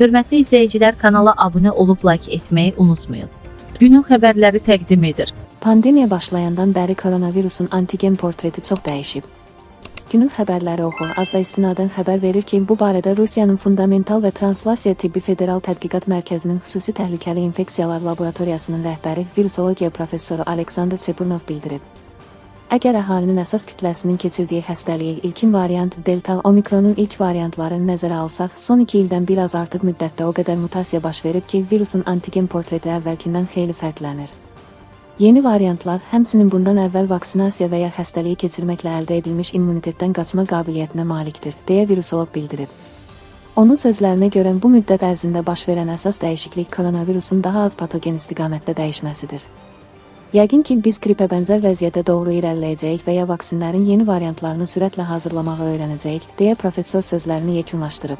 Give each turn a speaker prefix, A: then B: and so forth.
A: Hörmətli izləyicilər kanala abunə olub like etməyi unutmayın. Günün xəbərləri təqdim edir.
B: Pandemiya başlayandan bəri koronavirusun antigen portreti çox dəyişib. Günün xəbərləri oxu. Azda istinadən xəbər verir ki, bu barədə Rusiyanın Fundamental və Translasiya Tibbi Federal Tədqiqat Mərkəzinin xüsusi təhlükəli infeksiyalar laboratoriyasının rəhbəri virusologiya professoru Aleksandr Çepurnov bildirib. Əgər əhalinin əsas kütləsinin keçirdiyi xəstəliyi ilkin variant Delta Omikronun ilk variantlarını nəzərə alsaq, son 2 ildən bir az artıq müddətdə o qədər mutasiya baş verib ki, virusun antigen portreti əvvəlkindən xeyli fərqlənir. Yeni variantlar həmçinin bundan əvvəl vaksinasiya və ya xəstəliyi keçirməklə əldə edilmiş immunitetdən qaçma qabiliyyətinə malikdir, deyə virusoloq bildirib. Onun sözlərinə görə bu müddət ərzində baş verən əsas dəyişiklik koronavirusun daha az patogen istiqamətdə dəyişməsidir. Yəqin ki, biz qripə bənzər vəziyyətə doğru irəliləyəcəyik və ya vaksinlərin yeni variantlarını sürətlə hazırlamağı öyrənəcəyik, deyə professor sözlərini yekunlaşdırıb.